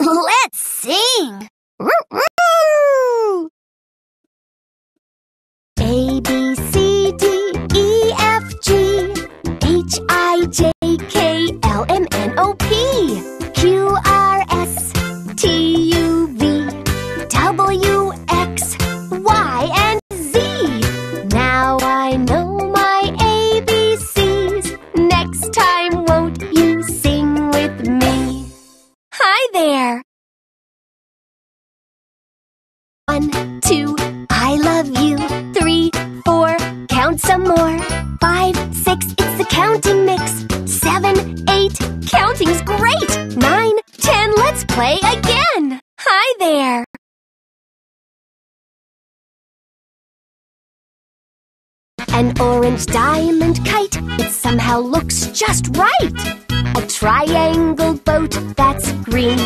Let's sing. There. One, two, I love you. Three, four, count some more. Five, six, it's the counting mix. Seven, eight, counting's great. Nine, ten, let's play again. Hi there. An orange diamond kite, it somehow looks just right. A triangle boat that's green.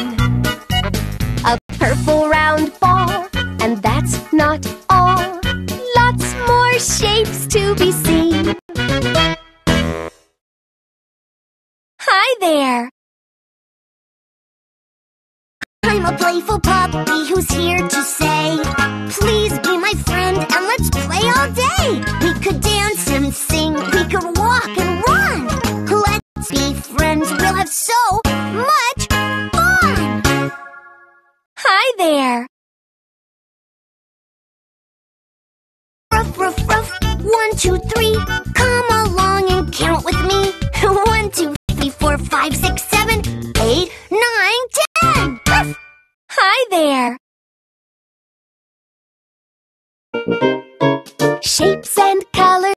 A purple round ball, and that's not all. Lots more shapes to be seen. Hi there. I'm a playful puppy who's here to so much fun. Hi there. Ruff, ruff, ruff. One, two, three. Come along and count with me. One, two, three, four, five, six, seven, eight, nine, ten. Ruff. Hi there. Shapes and colors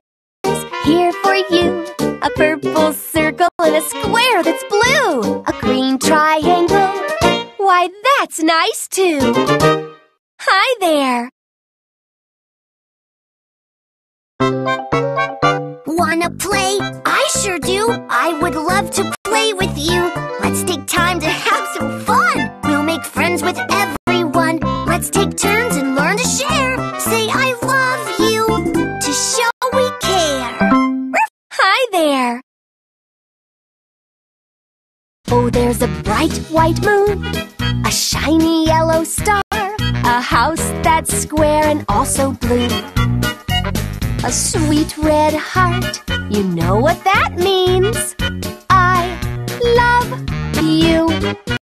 here for you. A purple circle and a square that's blue. A green triangle. Why, that's nice too. Hi there. Wanna play? I sure do. I would love to play with you. Let's take time to have some fun. We'll make friends with everyone. Let's take turns Oh, there's a bright white moon, a shiny yellow star, a house that's square and also blue. A sweet red heart, you know what that means. I love you.